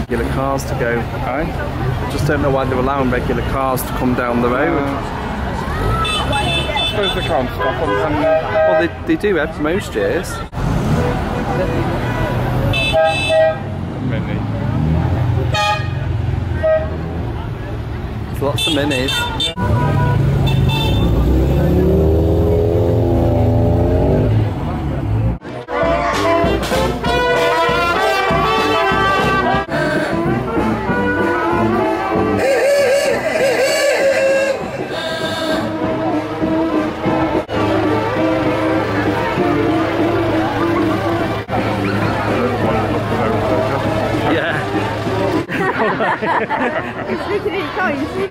Regular cars to go. I just don't know why they're allowing regular cars to come down the road. I suppose they can't stop them. Well, they, they do have most years. Mini. There's lots of minis. 你可以照一次。